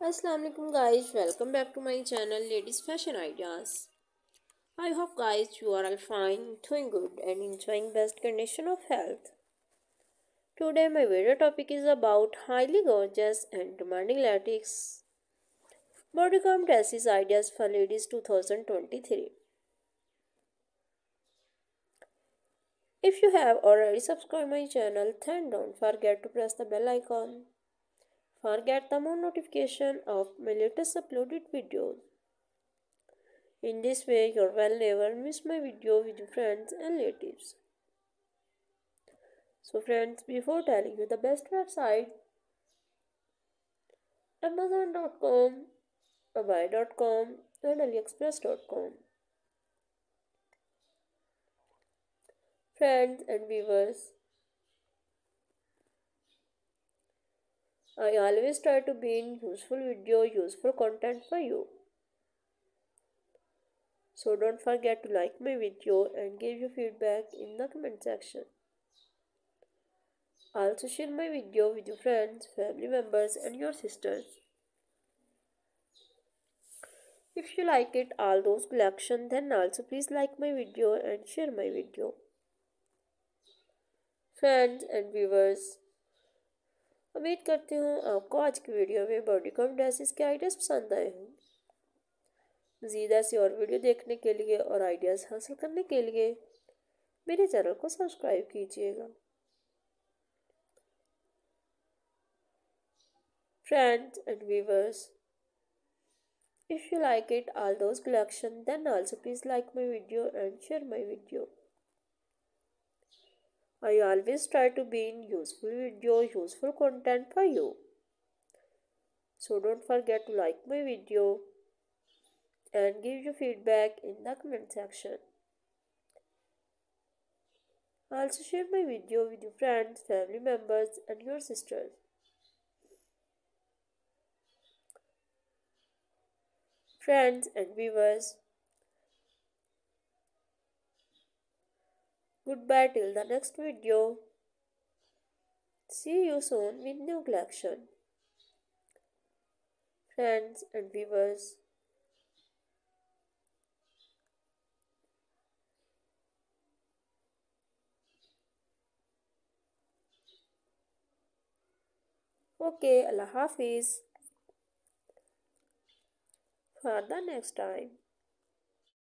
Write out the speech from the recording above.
Assalamualaikum guys welcome back to my channel ladies fashion ideas. I hope guys you are all fine doing good and enjoying best condition of health. Today my video topic is about highly gorgeous and demanding latex. Bodycon dresses ideas for ladies 2023 If you have already subscribed my channel then don't forget to press the bell icon for get the more notification of my latest uploaded videos. In this way, you will never miss my video with friends and relatives. So friends, before telling you the best website, Amazon.com, eBay.com and AliExpress.com. Friends and viewers, I always try to be in useful video, useful content for you. So don't forget to like my video and give your feedback in the comment section. Also share my video with your friends, family members and your sisters. If you like it all those collection then also please like my video and share my video. Friends and viewers, उम्मीद करती हूँ, आपको आज की video में body bodycon dresses के ideas पसंद आए हों। मज़ीद ऐसी और वीडियो देखने के लिए और आइडियाज़ हासिल करने के लिए, मेरे चैनल को सब्सक्राइब कीजिएगा। Friends and viewers if you like it all those collection then also please like my video and share my video I always try to be in useful video, useful content for you. So don't forget to like my video and give your feedback in the comment section. Also share my video with your friends, family members and your sisters. Friends and viewers, Goodbye till the next video. See you soon with new collection. Friends and viewers. Okay, Allah Hafiz. For the next time.